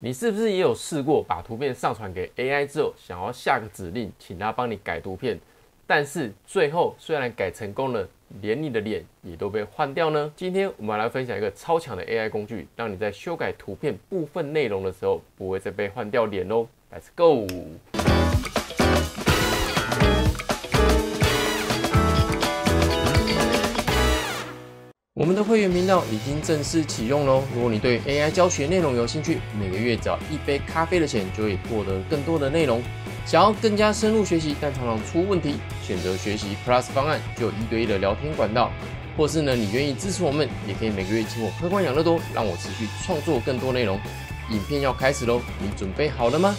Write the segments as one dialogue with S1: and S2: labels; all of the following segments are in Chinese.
S1: 你是不是也有试过把图片上传给 AI 之后，想要下个指令，请它帮你改图片，但是最后虽然改成功了，连你的脸也都被换掉呢？今天我们来分享一个超强的 AI 工具，让你在修改图片部分内容的时候，不会再被换掉脸哦。Let's go！我们的会员频道已经正式启用喽！如果你对 AI 教学内容有兴趣，每个月只要一杯咖啡的钱，就可以获得更多的内容。想要更加深入学习，但常常出问题，选择学习 Plus 方案，就有一对一的聊天管道。或是呢，你愿意支持我们，也可以每个月请我喝罐养乐多，让我持续创作更多内容。影片要开始喽，你准备好了吗？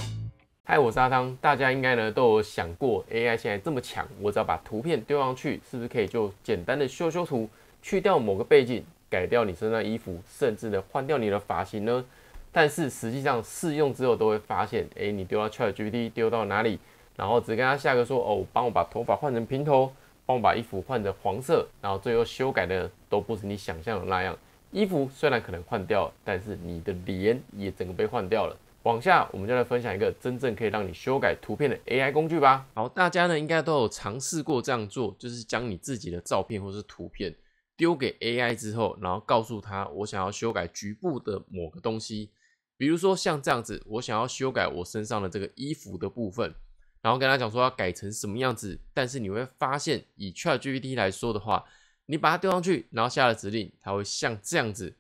S1: 嗨，我是阿汤，大家应该呢都有想过，AI 现在这么强，我只要把图片丢上去，是不是可以就简单的修修图？去掉某个背景，改掉你身上衣服，甚至呢换掉你的发型呢？但是实际上试用之后都会发现，哎，你丢到 ChatGPT 丢到哪里，然后只跟他下个说，哦，帮我把头发换成平头，帮我把衣服换成黄色，然后最后修改的都不是你想象的那样。衣服虽然可能换掉了，但是你的脸也整个被换掉了。往下，我们就来分享一个真正可以让你修改图片的 AI 工具吧。好，大家呢应该都有尝试过这样做，就是将你自己的照片或是图片。丢给 AI 之后，然后告诉他我想要修改局部的某个东西，比如说像这样子，我想要修改我身上的这个衣服的部分，然后跟他讲说要改成什么样子。但是你会发现，以 ChatGPT 来说的话，你把它丢上去，然后下了指令，它会像这样子，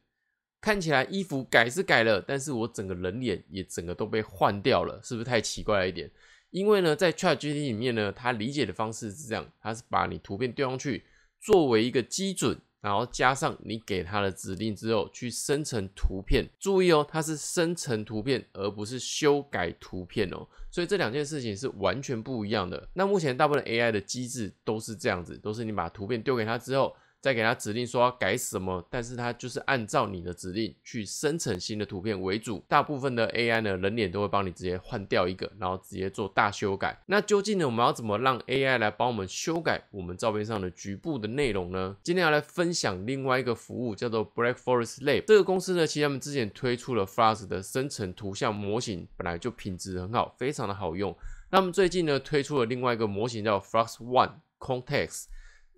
S1: 看起来衣服改是改了，但是我整个人脸也整个都被换掉了，是不是太奇怪了一点？因为呢，在 ChatGPT 里面呢，它理解的方式是这样，它是把你图片丢上去作为一个基准。然后加上你给它的指令之后，去生成图片。注意哦，它是生成图片，而不是修改图片哦。所以这两件事情是完全不一样的。那目前大部分 AI 的机制都是这样子，都是你把图片丢给它之后。再给他指令说要改什么，但是他就是按照你的指令去生成新的图片为主。大部分的 AI 呢，人脸都会帮你直接换掉一个，然后直接做大修改。那究竟呢，我们要怎么让 AI 来帮我们修改我们照片上的局部的内容呢？今天要来分享另外一个服务，叫做 Black Forest Lab。这个公司呢，其实他们之前推出了 Flash 的生成图像模型，本来就品质很好，非常的好用。那么最近呢，推出了另外一个模型叫 Flash One Context。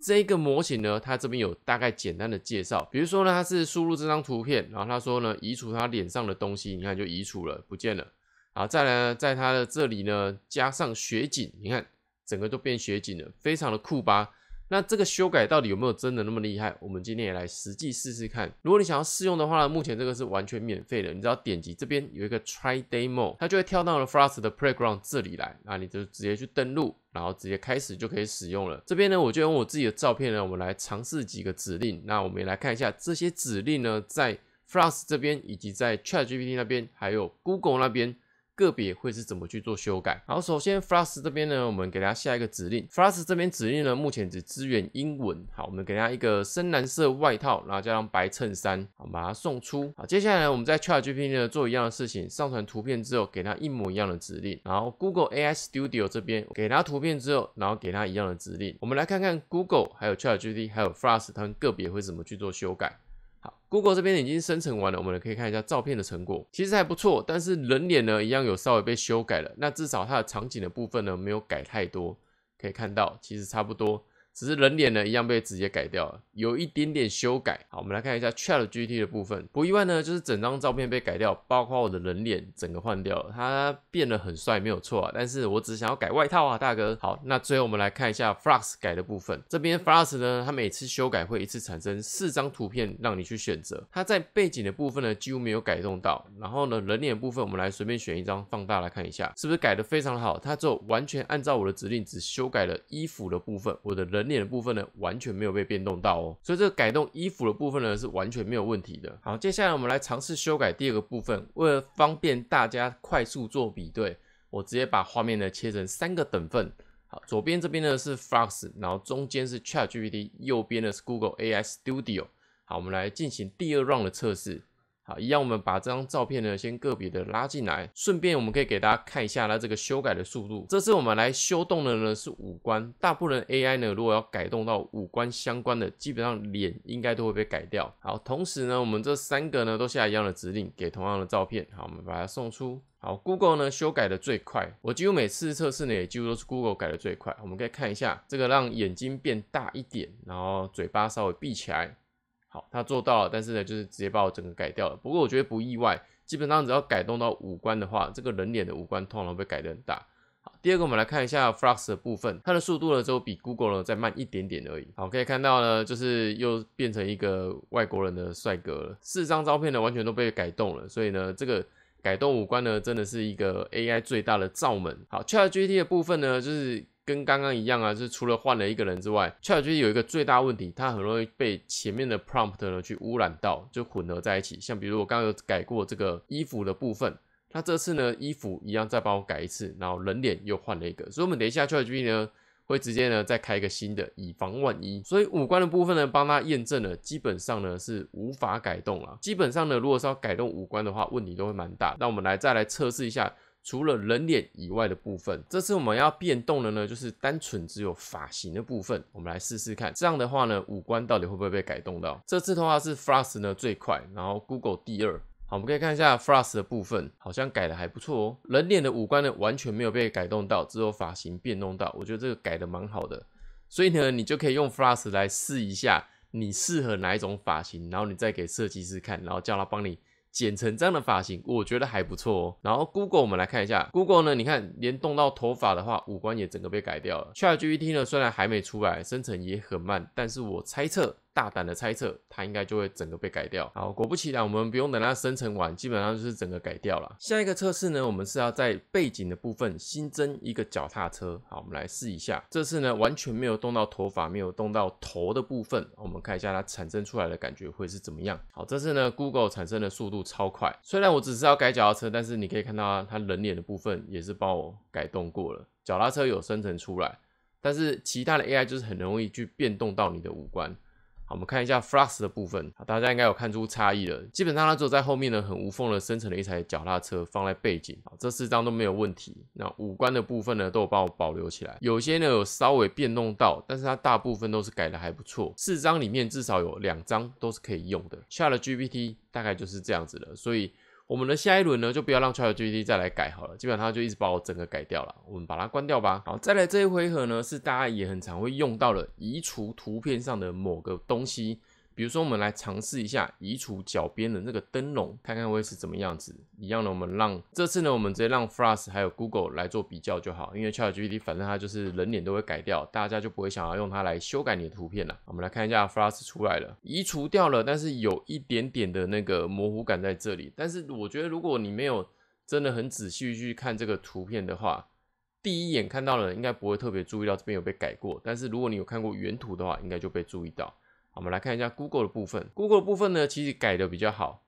S1: 这个模型呢，它这边有大概简单的介绍，比如说呢，它是输入这张图片，然后他说呢，移除他脸上的东西，你看就移除了，不见了。然后再来呢，在它的这里呢，加上雪景，你看整个都变雪景了，非常的酷吧？那这个修改到底有没有真的那么厉害？我们今天也来实际试试看。如果你想要试用的话呢，目前这个是完全免费的，你只要点击这边有一个 Try Demo，它就会跳到了 Flash 的 Playground 这里来，那你就直接去登录，然后直接开始就可以使用了。这边呢，我就用我自己的照片呢，我们来尝试几个指令。那我们也来看一下这些指令呢，在 Flash 这边，以及在 ChatGPT 那边，还有 Google 那边。个别会是怎么去做修改？好，首先 Flask 这边呢，我们给它下一个指令。Flask 这边指令呢，目前只支援英文。好，我们给它一个深蓝色外套，然后加上白衬衫，好，把它送出。好，接下来我们在 ChatGPT 呢做一样的事情，上传图片之后，给它一模一样的指令。然后 Google AI Studio 这边给它图片之后，然后给它一样的指令。我们来看看 Google 还有 ChatGPT 还有 Flask 它们个别会怎么去做修改。，Google 这边已经生成完了，我们可以看一下照片的成果，其实还不错。但是人脸呢，一样有稍微被修改了。那至少它的场景的部分呢，没有改太多，可以看到其实差不多。只是人脸呢，一样被直接改掉了，有一点点修改。好，我们来看一下 Chat GT 的部分，不意外呢，就是整张照片被改掉，包括我的人脸整个换掉了，它变得很帅，没有错啊。但是我只想要改外套啊，大哥。好，那最后我们来看一下 Flux 改的部分，这边 Flux 呢，它每次修改会一次产生四张图片让你去选择，它在背景的部分呢几乎没有改动到，然后呢人脸部分我们来随便选一张放大来看一下，是不是改的非常好？它就完全按照我的指令，只修改了衣服的部分，我的人。人脸的部分呢，完全没有被变动到哦，所以这个改动衣服的部分呢，是完全没有问题的。好，接下来我们来尝试修改第二个部分，为了方便大家快速做比对，我直接把画面呢切成三个等份。好，左边这边呢是 Flux，然后中间是 ChatGPT，右边呢是 Google AI Studio。好，我们来进行第二 round 的测试。一样我们把这张照片呢先个别的拉进来，顺便我们可以给大家看一下它这个修改的速度。这次我们来修动的呢是五官，大部分 AI 呢如果要改动到五官相关的，基本上脸应该都会被改掉。好，同时呢我们这三个呢都下一样的指令，给同样的照片。好，我们把它送出。好，Google 呢修改的最快，我几乎每次测试呢也几乎都是 Google 改的最快。我们可以看一下这个让眼睛变大一点，然后嘴巴稍微闭起来。好，他做到了，但是呢，就是直接把我整个改掉了。不过我觉得不意外，基本上只要改动到五官的话，这个人脸的五官通常会改的很大。好，第二个我们来看一下 Flux 的部分，它的速度呢就比 Google 呢再慢一点点而已。好，可以看到呢，就是又变成一个外国人的帅哥了。四张照片呢完全都被改动了，所以呢，这个改动五官呢真的是一个 AI 最大的罩门。好，ChatGPT 的部分呢就是。跟刚刚一样啊，是除了换了一个人之外，ChatGPT 有一个最大问题，它很容易被前面的 prompt 呢去污染到，就混合在一起。像比如我刚刚有改过这个衣服的部分，那这次呢衣服一样再帮我改一次，然后人脸又换了一个，所以我们等一下 ChatGPT 呢会直接呢再开一个新的，以防万一。所以五官的部分呢帮他验证了，基本上呢是无法改动了。基本上呢如果是要改动五官的话，问题都会蛮大。那我们来再来测试一下。除了人脸以外的部分，这次我们要变动的呢，就是单纯只有发型的部分。我们来试试看，这样的话呢，五官到底会不会被改动到？这次的话是 Flux 呢最快，然后 Google 第二。好，我们可以看一下 Flux 的部分，好像改的还不错哦。人脸的五官呢完全没有被改动到，只有发型变动到。我觉得这个改的蛮好的，所以呢，你就可以用 Flux 来试一下，你适合哪一种发型，然后你再给设计师看，然后叫他帮你。剪成这样的发型，我觉得还不错哦。然后 Google 我们来看一下，Google 呢，你看连动到头发的话，五官也整个被改掉了。ChatGPT 呢，虽然还没出来，生成也很慢，但是我猜测。大胆的猜测，它应该就会整个被改掉。好，果不其然，我们不用等它生成完，基本上就是整个改掉了。下一个测试呢，我们是要在背景的部分新增一个脚踏车。好，我们来试一下。这次呢，完全没有动到头发，没有动到头的部分。我们看一下它产生出来的感觉会是怎么样。好，这次呢，Google 产生的速度超快。虽然我只是要改脚踏车，但是你可以看到它人脸的部分也是帮我改动过了。脚踏车有生成出来，但是其他的 AI 就是很容易去变动到你的五官。我们看一下 Flux 的部分，大家应该有看出差异了。基本上它只有在后面呢，很无缝的生成了一台脚踏车放在背景，这四张都没有问题。那五官的部分呢，都有帮我保留起来，有些呢有稍微变动到，但是它大部分都是改的还不错。四张里面至少有两张都是可以用的。下了 GPT 大概就是这样子了，所以。我们的下一轮呢，就不要让 ChatGPT 再来改好了，基本上就一直把我整个改掉了。我们把它关掉吧。好，再来这一回合呢，是大家也很常会用到的，移除图片上的某个东西。比如说，我们来尝试一下移除脚边的那个灯笼，看看会是怎么样子。一样的，我们让这次呢，我们直接让 Flux 还有 Google 来做比较就好，因为 ChatGPT 反正它就是人脸都会改掉，大家就不会想要用它来修改你的图片了。我们来看一下 Flux 出来了，移除掉了，但是有一点点的那个模糊感在这里。但是我觉得，如果你没有真的很仔细去看这个图片的话，第一眼看到了应该不会特别注意到这边有被改过。但是如果你有看过原图的话，应该就被注意到。我们来看一下 Google 的部分，Google 的部分呢，其实改的比较好，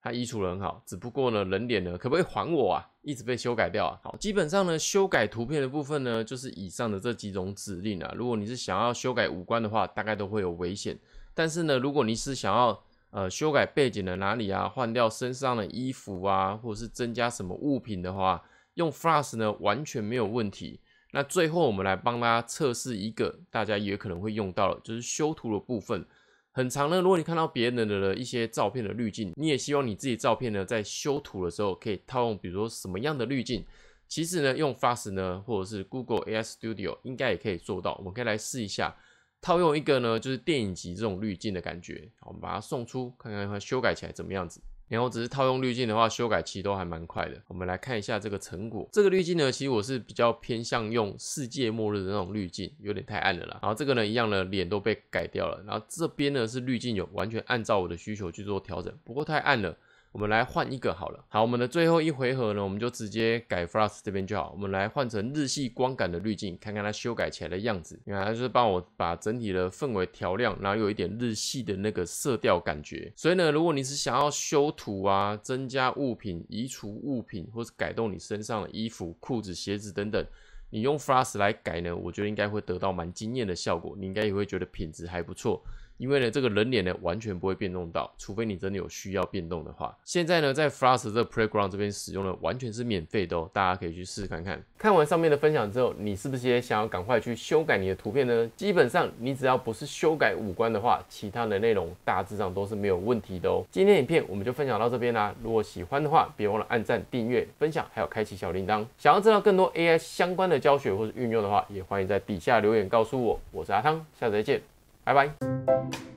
S1: 它移除的很好，只不过呢，人脸呢，可不可以还我啊？一直被修改掉啊。好，基本上呢，修改图片的部分呢，就是以上的这几种指令啊。如果你是想要修改五官的话，大概都会有危险。但是呢，如果你是想要呃修改背景的哪里啊，换掉身上的衣服啊，或者是增加什么物品的话，用 Flux 呢，完全没有问题。那最后我们来帮大家测试一个大家也可能会用到的，就是修图的部分。很长呢，如果你看到别人的一些照片的滤镜，你也希望你自己照片呢在修图的时候可以套用，比如说什么样的滤镜？其实呢，用 Fast 呢，或者是 Google AI Studio 应该也可以做到。我们可以来试一下，套用一个呢，就是电影级这种滤镜的感觉。我们把它送出，看看它修改起来怎么样子。然后只是套用滤镜的话，修改其实都还蛮快的。我们来看一下这个成果。这个滤镜呢，其实我是比较偏向用世界末日的那种滤镜，有点太暗了啦。然后这个呢，一样的脸都被改掉了。然后这边呢是滤镜有完全按照我的需求去做调整，不过太暗了。我们来换一个好了。好，我们的最后一回合呢，我们就直接改 Flux 这边就好。我们来换成日系光感的滤镜，看看它修改起来的样子。你看，它就是帮我把整体的氛围调亮，然后有一点日系的那个色调感觉。所以呢，如果你是想要修图啊、增加物品、移除物品，或是改动你身上的衣服、裤子、鞋子等等，你用 Flash 来改呢，我觉得应该会得到蛮惊艳的效果。你应该也会觉得品质还不错。因为呢，这个人脸呢完全不会变动到，除非你真的有需要变动的话。现在呢，在 Flash 这 Playground 这边使用呢，完全是免费的哦，大家可以去试看看。看完上面的分享之后，你是不是也想要赶快去修改你的图片呢？基本上，你只要不是修改五官的话，其他的内容大致上都是没有问题的哦。今天影片我们就分享到这边啦。如果喜欢的话，别忘了按赞、订阅、分享，还有开启小铃铛。想要知道更多 AI 相关的教学或者运用的话，也欢迎在底下留言告诉我。我是阿汤，下次再见，拜拜。Thank you